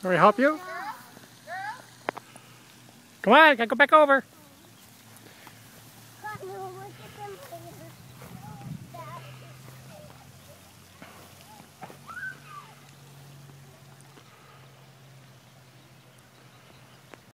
Can we help you? Come on, gotta go back over.